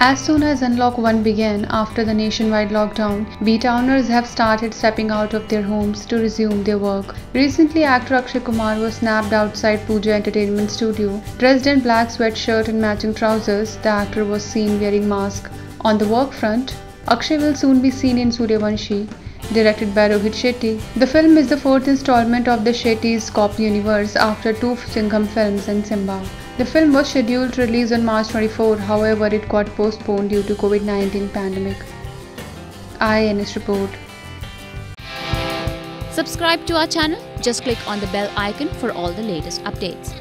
As soon as Unlock 1 began after the nationwide lockdown, B-Towners have started stepping out of their homes to resume their work. Recently, actor Akshay Kumar was snapped outside Pooja Entertainment Studio. Dressed in black sweatshirt and matching trousers, the actor was seen wearing mask. On the work front, Akshay will soon be seen in Sooryavanshi, directed by Rohit Shetty. The film is the fourth installment of the Shetty's Cop universe after two Singham films and Simmba. The film was scheduled to release on March 24, however, it got postponed due to COVID-19 pandemic. IANS report. Subscribe to our channel. Just click on the bell icon for all the latest updates.